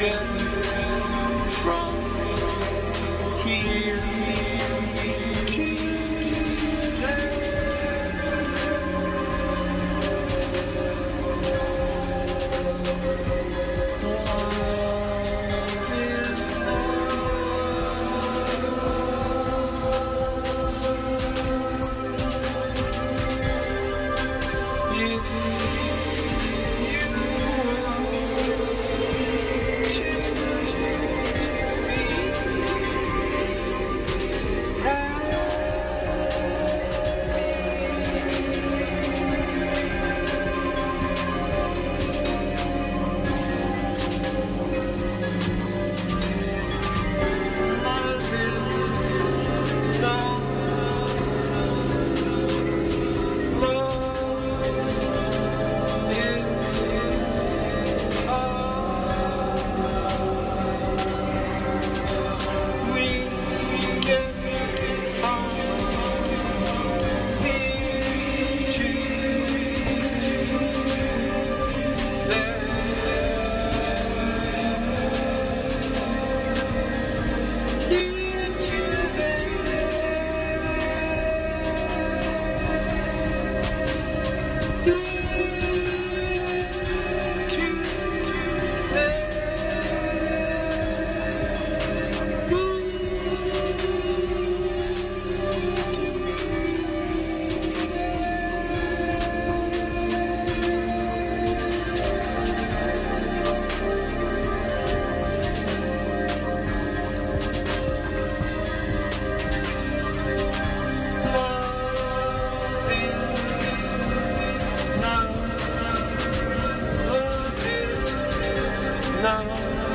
Thank from here to there? Is não.